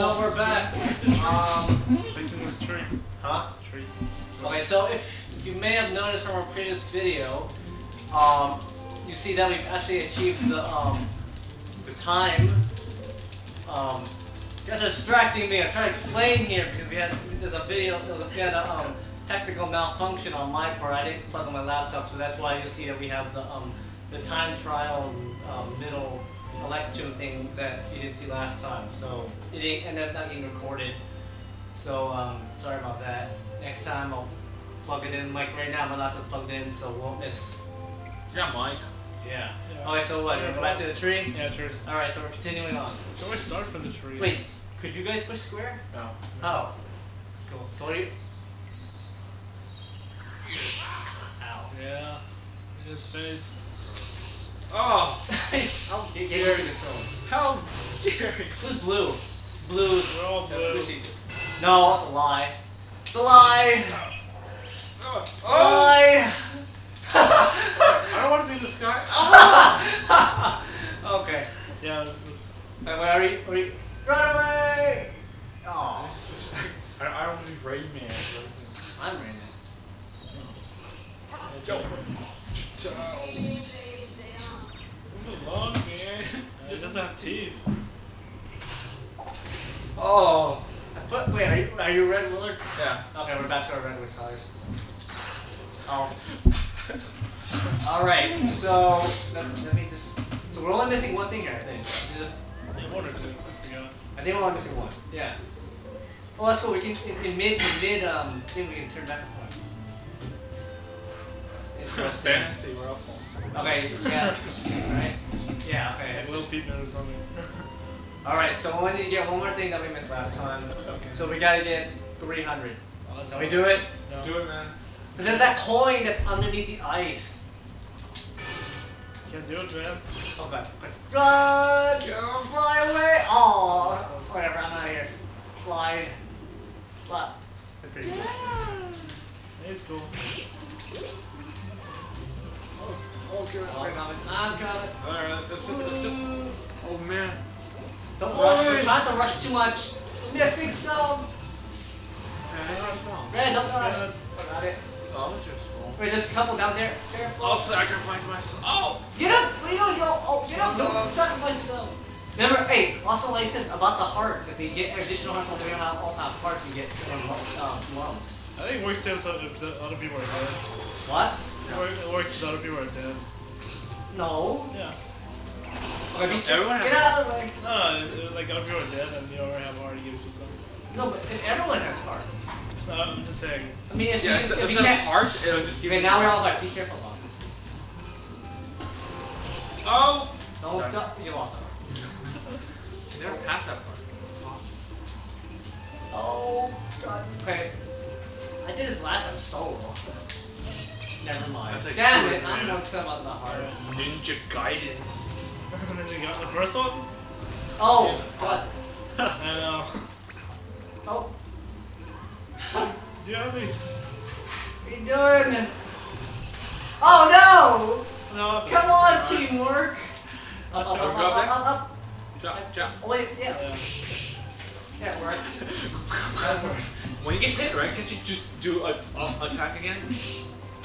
so we're back. Um, Expecting this tree. huh? Tree. Okay, so if, if you may have noticed from our previous video, um, you see that we've actually achieved the um, the time. Um, you guys are distracting me. I'm trying to explain here because we had there's a video we had a um, technical malfunction on my part. I didn't plug in my laptop, so that's why you see that we have the um, the time trial um, middle electrum thing that you didn't see last time. So it didn't end up not getting recorded. So um, sorry about that. Next time I'll plug it in. Like right now, my laptop's plugged in, so won't miss. Yeah, Mike. Yeah. Yeah. Okay, so what? You wanna go back to the tree? Yeah, true. All right, so we're continuing on. So we start from the tree. Wait, could you guys push square? No. Oh, that's cool. So what are you? Ow. Yeah. In his face. Oh, How dare dare you? you. controls. how dare you. Who's blue? Blue. We're all blue. squishy. No, it's a lie. It's a lie. Oh, oh. Lie. I don't want to be this guy. okay. Yeah, this is. Wait, where are you? Are you? Oh. I put, wait, are you, are you Red Willard? Yeah. Okay, we're back to our regular colors. Oh. Alright, so let, let me just. So we're only missing one thing here, I think. Just, Yeah, one or two. I forgot. I think we're only missing one. Yeah. Well, that's cool. We can in, in mid in mid um thing we can turn back a point. Interesting. Fantasy, we're up on. Okay. Yeah. Right. Yeah. Okay. Like little peanut or something. All right. So we need to get one more thing that we missed last time. okay. So we gotta get 300. Oh, Can we do it? No. Do it, man. Cause there's that coin that's underneath the ice. Can't do it, man. Okay. Run! Go. Fly away! Oh, whatever. I'm out of here. Slide. Slap. That's pretty cool. It's cool. Oh, oh good. I'm coming. I'm coming. Alright, let's just, let's just. Oh man. Don't rush. We're trying to rush too much. Missing some. Red, don't rush. Red. Got it. Oh, just. Wait, there's a couple down there. Careful. I'll sacrifice myself. Oh! Get up! What are you doing? Yo, oh, get up! Don't sacrifice yourself. Remember, hey, also like I said about the hearts. If you get additional hearts while we don't have all have hearts, you get um, um, lumps. I think it works too if the other people are dead. What? It works- It works if the other people are dead. No. Yeah. Okay, be- Everyone get out of the way. No, no, like other people are dead and you already have already gives you some. No, but if everyone has hearts. No, I'm just saying. I mean, if Yeah, you, instead if you can't. hearts, it'll just give Okay, now we're all like, be careful about this. Oh! Don't, Sorry. don't you lost it. Never passed that part. Oh, God. Okay. I did this last time solo. Never mind. That's like Damn it, I'm minutes. going to about the hearts. Ninja guidance. And then you got the first one? Oh, God. I know. Oh, Do you have any? what are you doing? Oh, no! No. Come on, teamwork! Up, up, Shall we up, go up up, there? up, up. Jump, jump. Oh, wait, yeah. Yeah. Yeah, it worked. That worked. When you get hit, right, can't you just do a, a attack again?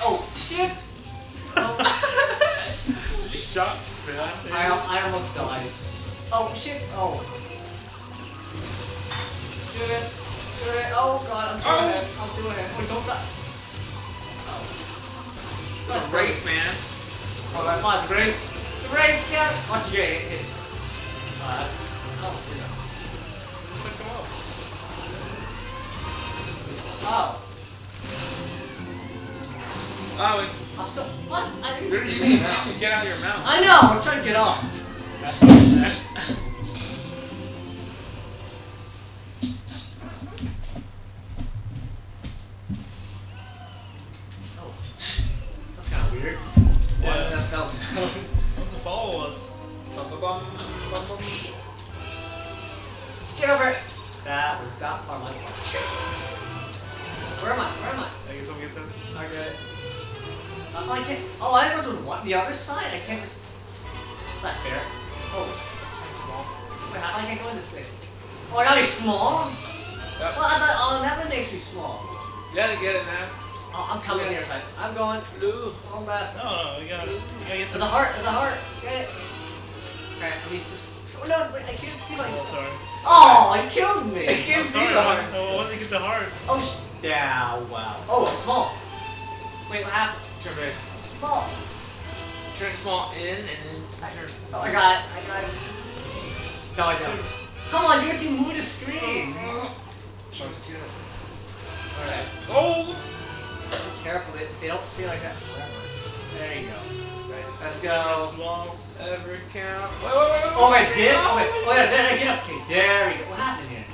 Oh, shit! Oh, You shot, man. I, I almost died. Oh, shit! Oh. Do it. Do it. Oh, God, I'm doing Oh. it. I'm doing it. Wait, don't die. Oh. It's a race, man. Oh, that's fine. Race. It's a race, yeah. Watch you get hit. hit. Uh, that's, oh, you know. Just pick them up. Oh. Oh, it- I'm still. What? I you didn't didn't even even get out of your mouth. I know. I'm trying to get off. That's what I said. Get over it. That was my. Where am I? Where am I? I guess we'll get them. Okay. Uh, oh, I can't. Oh, I go to what? The other side? I can't just. It's not fair. Oh, it's small. Wait, how I can't go in this thing? Oh, now he's small? Yep. Well, I thought, oh, that one makes me small. You gotta get it, man. Oh, I'm coming here, type. I'm going Blue. on left. No, no, we gotta, we gotta get There's a heart, there's a heart. Get it. Okay, I mean, it's just. Oh, no, wait, I can't see my. Oh, sorry. Oh, you killed me. I can't I'm see sorry. the heart. Oh, when did you get the heart? Oh, sh- yeah, wow. Oh, it's small. Wait, what happened? Turn big. Small. Turn small in and then turn. Oh, I got it. I got it. No, I don't. Come on, you guys can move the screen. Alright. Oh! Be careful, they, they don't stay like that forever. There you go. Nice. Let's go. Small. Ever count? Wait, wait, wait, wait. Oh, wait, this? Oh, wait. Oh, yeah, then I get up. Okay, there we go. What happened here?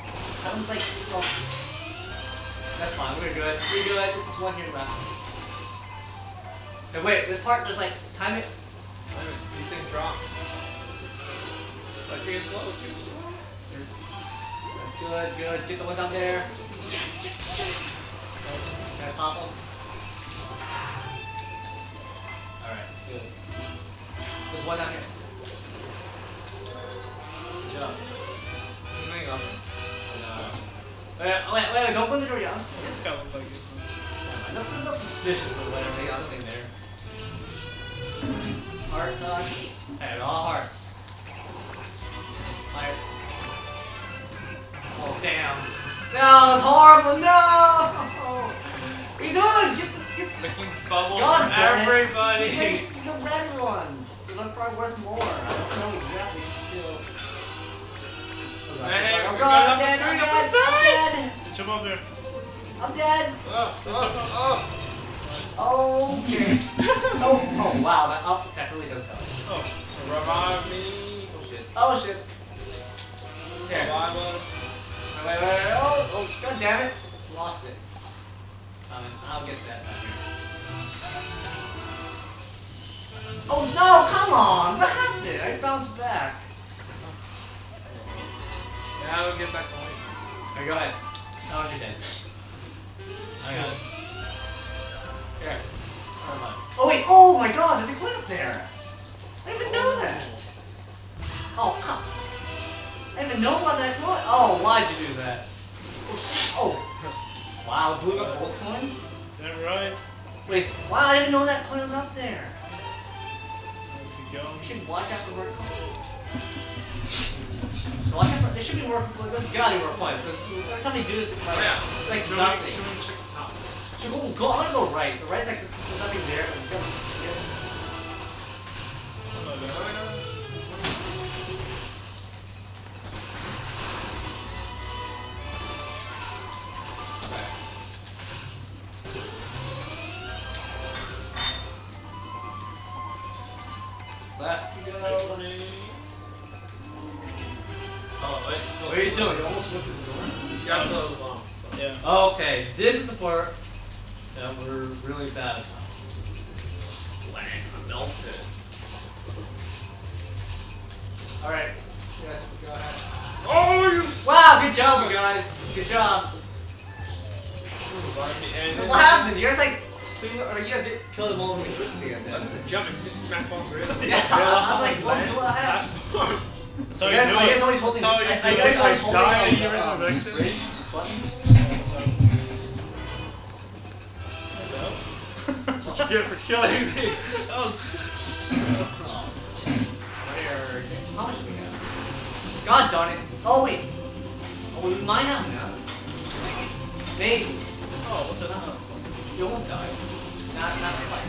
That one's like. Oh. That's fine. We're good. We're good. This is one here left. Hey, wait, this part, there's like. Time it. These things drop. Like, take it slow, take it slow. Good, good. Get the one down there. Can I pop them? Alright, good. There's one down here. Good job. Hang on. Wait, oh, wait, wait, wait, don't open the door yet. I'm just, It's gotta look like it. it looks, it looks suspicious, but whatever. There's something there. Heart touch. And all hearts. Fire. Oh, damn. No, it's horrible. No! What are you? Get the, get the Making bubbles God for darn it. everybody. Place the red ones. They're probably worth more. I don't know exactly still. Oh, Hey, oh we're God, going I'm up the dead, I'm street, dead, the I'm dead, Jump up there. I'm dead. Oh, oh, oh. Okay. oh, oh wow, that up attack really does help. Oh. oh. Revive me. Oh shit. Oh shit. Here. Revive us. Wait, wait, wait, oh, oh, god damn it. Lost it. Um, I'll get that back here. Oh no, come on! What happened? I bounced back. Now we'll get back on. Okay, go ahead. Oh, you're dead. I got it. Here. Oh wait, oh my god, there's a coin up there! I didn't even know that! Oh, come. I didn't even know about that coin. Oh, why'd you do that? Oh. Wow, blew up both coins? Is that right? Wait, wow, I didn't know that coin was up there. How's it You going? should watch out for more coins. Watch out for, there should be more, well, there's gotta be more coins. because Every time they do this, it's like, Oh, yeah. it's like nothing. Should we go, go, I'm gonna go right. The right's like, there's, nothing there. Oh. Left go. Oh, wait. What are you doing? You almost went to the door. You gotta close the bomb. Yeah. Okay, this is the part that we're really bad at. Bang, I melted. Alright, yes, go ahead. Oh, you Wow, good job, you guys. Good job. What happened? You guys like, or you guys killed them all really quickly, I I was just jumping, just smack on through. Yeah, I was like, let's go ahead. That's how You guys, you guys always holding. That's how you I- do I it. guys always I holding on in the, Universal um, buttons. That's you get for killing me. That. Oh. Where? How much do we have? God darn it. Oh, wait. Oh, we might have now. Maybe. Oh, what the No. You almost died. Not, not quite.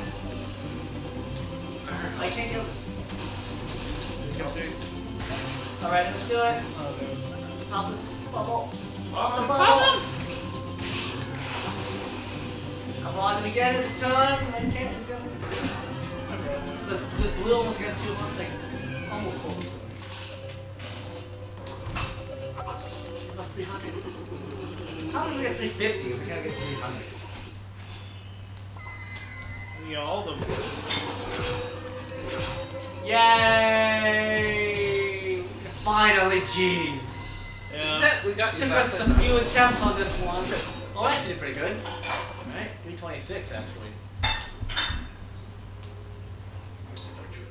I can't get over this. Alright, let's do it. Oh, there. Pop the bubble. Pop the Oh, bubble. Come on, we get this time. I can't. It's gonna... This, this blue almost got too much. Like, almost close to it. That's 300. How did we get 350 if we gotta get 300? You know, all of them. Yay! Finally, jeez. Yeah. We got Took us a few attempts on this one. Oh, actually did pretty good. Alright, 326 actually.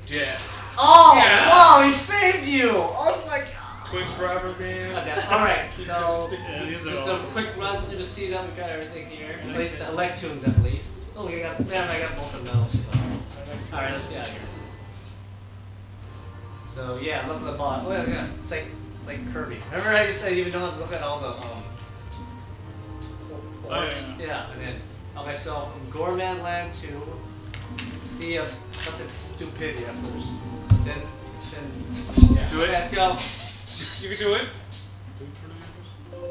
Yeah. Oh, Yeah. wow, he saved you! Oh my god! Twins forever, man. God damn. Alright, so Yeah, these are just all. a quick run through to see them. We got everything here. At least the Electoons, at least. Oh, we got. Damn, I got both of those. Alright, let's get out of here. So yeah, look at the bottom. Look at yeah, it's like like Kirby. Remember I just said you don't have to look at all the um. Oh, yeah, orcs? yeah. yeah, and then okay, so from Gourmand Land to Sea of plus it's stupidity at first. Then then yeah. Do it. Let's go. You can do it.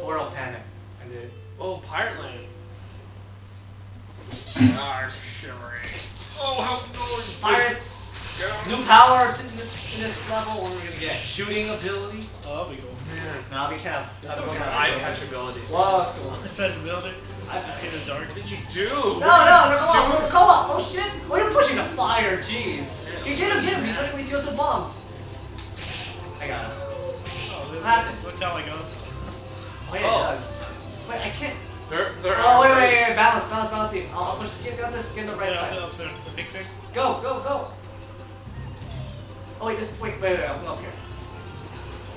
Portal panic. I did. it. Oh, Pirate Land. Ah, shivery. Oh, how oh, dude. Pirate, Get on. new power to this in this level. What are we gonna get? Shooting ability. Oh, that'll be cool. Man. No, we can't. That's okay. Eye patch ability. Whoa, that's cool. I tried to build. I have to see the dark. What did you do? No, no, no, go on, go on. Oh shit! Oh, you're pushing the fire, jeez. Okay, get him, get him. He's running with the bombs. I got him. Oh, What happened? look how it goes. Oh yeah, Oh. it does. Wait, I can't. They're they're Oh wait, outrageous. wait, wait, balance, balance, balance me. I'll, I'll push. Get, get on this. Get on the right yeah, side. up there, the big thing. Go, go, go. Oh wait, just wait, wait, wait. I'm up here.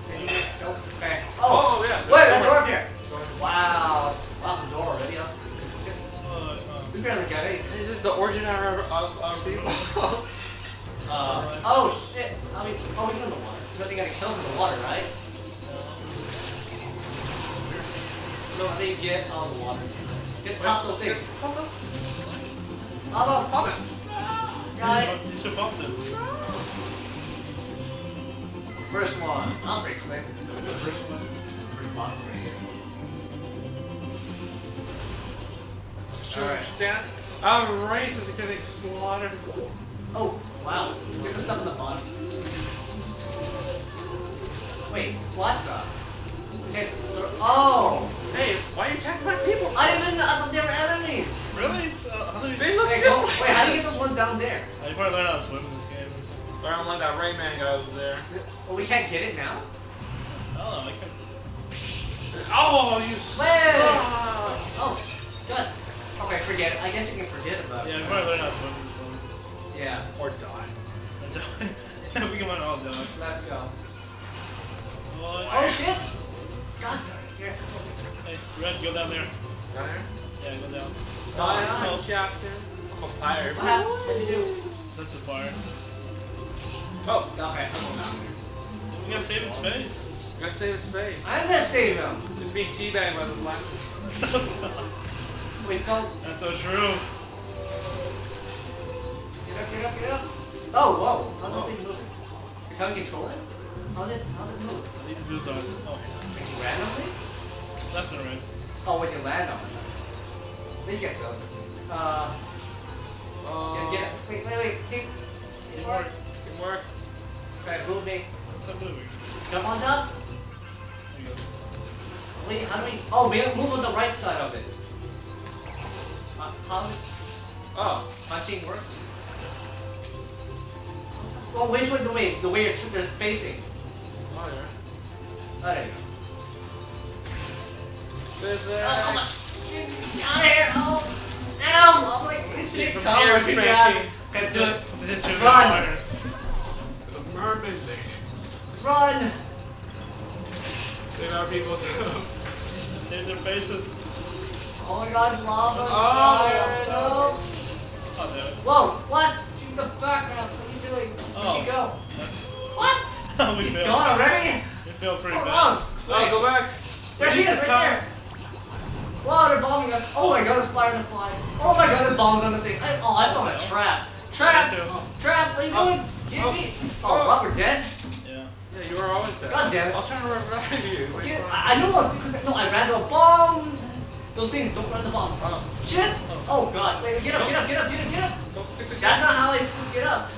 Can you go? Okay. Oh. Oh, yeah. Wait, they're that door up here. going- Wow, it's locked the door already. That's pretty good. Oh, We barely got it. This is the origin of our, of our people. Uh, oh shit! I mean, oh, we can in the water. Nothing gonna kill us in the water, right? Uh-huh. No, I think get out of the water. Get pop those things. Pop them. Pop them, pop it. Got it. You should bump it. First one. I'll break quick. First one. First box right here. Sure. Alright. Stand. Our race is getting slaughtered. Oh, wow. Get the stuff in the bottom. Wait, what the? Okay, so, oh! Hey, why are you attacking my people? I didn't even know I thought they were enemies! Really? Uh, how do you, They look Wait, just go, like wait, how do you get those ones down there? Oh, you probably learn how to swim in this game. or something. I don't like that Rayman guy over there. Well, we can't get it now. Oh, I don't can. Oh, you Wait! suck. Oh, good. Okay, forget it. I guess you can forget about Yeah, it. you probably learn how to swim this one. Yeah, Or die. Die. we can learn all dog. let's go. What? Oh shit! God, here. Hey, Red, go down there. Down here? Yeah, go down. Die, Oh, oh, Captain. I'm a pirate. What happened? What did you do? That's the fire. Oh, Okay, I'm going down We gotta save his face. you gotta save his face. I'm gonna save him. He's being teabagged by the black. Wait, don't. That's so true. Get up, get up, get up. Oh, whoa. How's Oh. this thing moving? You're trying to control it? How's it, how's it move? I need to do something. Oh, Like randomly? left and right. Oh, when you land on it. At least get those. Uh, Oh, yeah, get it. Wait, wait, wait. Take. Teamwork. Teamwork. Try to move me. Stop moving. Jump on top. There you go. Wait, how do we? Oh, we have to move on the right side of it. Uh, how Oh, punching works? Oh, which way? The way, the way you're, you're facing. oh yeah. Oh, there you go. Oh, come on. Get out of here! Oh, ow! I'm like, Keep from Come here, on, Spanky. grab. Okay, let's do it. If it hits you in the Run. Fire. Mermaid lady. Let's run. Save our people too. Save their faces. Oh my God, lava, Oh, fire, oh, no. no. Oh, damn. Whoa, what? It's in the background. What are you doing? Where'd Oh. you go? What? we He's failed. gone already? We failed pretty Hold bad. on. Oh, go back. There she is, right there. Wow, they're bombing us. Oh my god, there's fire in the fly. Oh my god, there's bombs on the thing. I, oh, I found a trap. Trap! Me too. Oh, trap, what are you Oh. doing? Get Oh. me. Oh. Oh, what, we're dead? Yeah. Yeah, you were always there. God damn it. I was trying to revive you. Wait, Get, I, I knew it was because, no, I ran to a bomb. Those things, don't run the bombs. Oh, Shit! Oh, oh god, wait, get up, get up, get up, get up, get up. don't stick the That's not how I supposed to get up.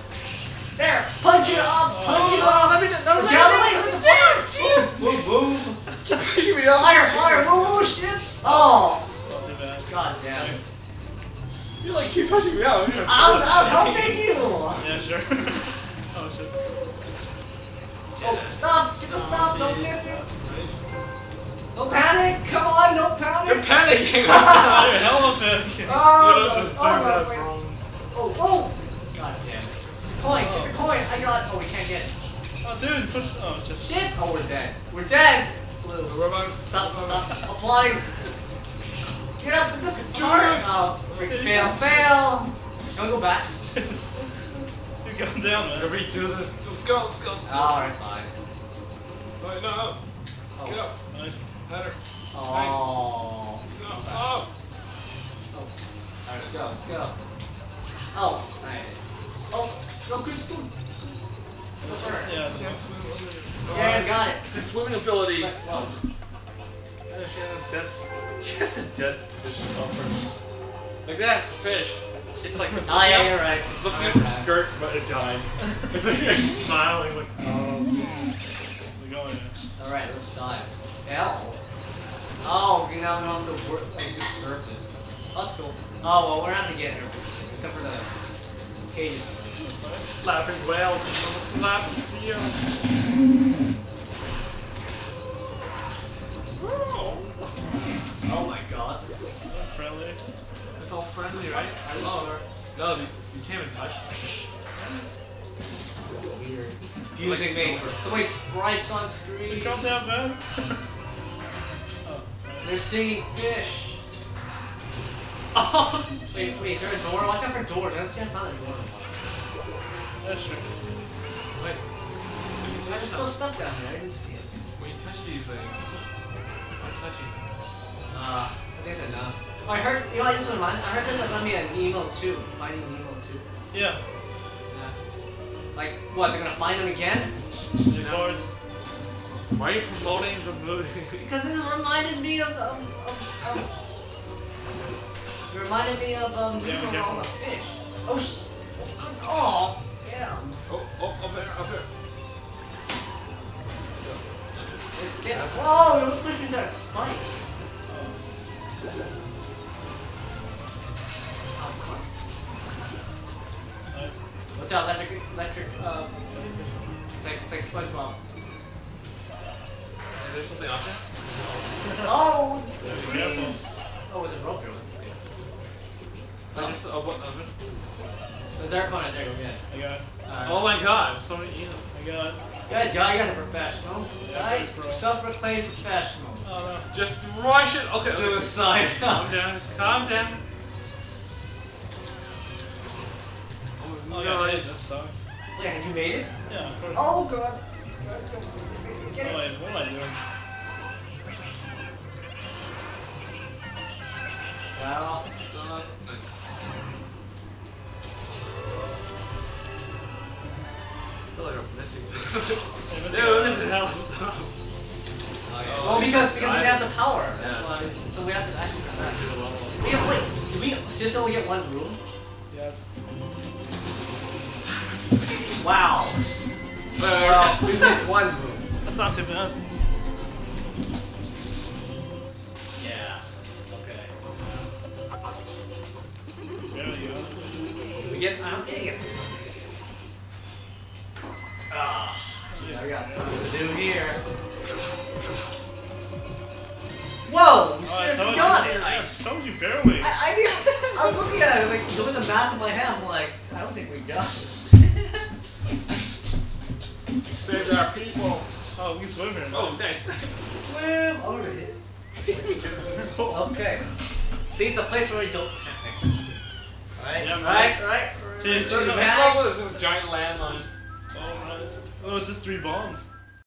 There, punch it up, oh, punch it Oh, up. let me- no, let me- Get out of the way, what the fuck? Move, move. Keep me up. Fire, fire, move, move, shit. Oh, Not too bad. god damn. Thanks. You like keep pushing me out. You're I was, I was bullshit. helping you. Yeah, sure. oh. Oh, stop, just stop, don't miss it. No panic, come on, no panic. You're panicking. Oh, you're hell of a fan. Oh, you don't deserve oh, bro. Oh, oh! God damn it. It's a coin, it's a coin. I got. Oh, we can't get it. Oh, dude, push. Oh, just. Shit! Oh, we're dead. We're dead! Blue. What about Stop, stop, applying. Get up the chart! Oh, fail, fail! You wanna go back? You're down, man. Gotta redo this. Let's go, let's go. Alright, fine. Wait, no, no. Get Oh. up. Nice. Better. Oh. Go. Oh. Oh. Alright, let's go, let's go. Oh, nice. Oh, no, Crystal. Go for it. Yeah. Can't swim. Yeah, I got it. The swimming ability. But, well, Oh, she has a dead, she has a dead fish offer. Like that fish. It's like it's oh, yeah, you're right. looking at her skirt, but it died. It's like smiling, like oh. We're going. Yeah. Alright, let's dive. L. Oh, we now know the word like the surface. That's cool. Oh well, we're not gonna get everything except for the cages. slapping whale, slapping seal. No, you, you can't even touch. That's weird. Confusing me. So many sprites on You screen. dropped down, man. oh, They're singing fish. Oh, wait, wait, is there a door? Watch out for doors. I don't see I found a door. that's true. Wait, when you touch There's still some- stuff down there. I didn't see it. when you touch these things, touching. Uh, I think that's enough. Oh, I heard, you know, I just remind, I heard there's gonna be a Nemo 2. Finding Nemo 2. Yeah. Yeah. Like, what, they're gonna find him again? Of course. Why are you promoting the movie? Because this reminded me of, of, of, of it reminded me of, um, Yeah, Nemo all careful. the fish. Oh, sh- oh, oh, damn. oh, oh, up there, up there. It's getting, whoa, don't push me to that spike. Oh. Oh, Watch out, electric, electric, uh, it's like, it's like SpongeBob. Is there something up there? Oh, please. Oh, was it rope here? Was this thing? I just, oh, what, uh, Is there a corner there? Go get it. I got it. Alright. oh my god, so many emails. I got it. Guys, guys, you guys are professionals. Yeah, right? Self-proclaimed professionals. Oh Just rush it. Okay, okay. Suicide. Calm down, just calm down. Oh, no. Oh, yeah, it is. That sucks. yeah, you made it? Yeah, of course. Oh, God. Get What am it. I, what am I doing? Well, Nice. I feel like I'm missing something. Hey, Dude, this is hell. Oh, well, oh, because because we have the power. That's Yeah. why. So we have to actually come back. Do the level. We have wait. Do we seriously only get one room? Yes. Wow. Well, Well, we missed one room. That's not too bad. Yeah. Okay. There you go. We get. I'm getting it. Ah. Yeah, we got tons to do here. Whoa! You Oh, I seriously told you. got it! I told you barely. I, I, I was looking at it, like doing the math in my head. I'm like, I don't think we got it. Saved our people. Oh, we can swim here. Oh, nice. Swim! over here. Okay. See, it's the place where we don't. Right, Yeah, right, right. Yeah, So so the no, Next bag- level is this giant landmine. Oh, nice. Oh, it's just three bombs.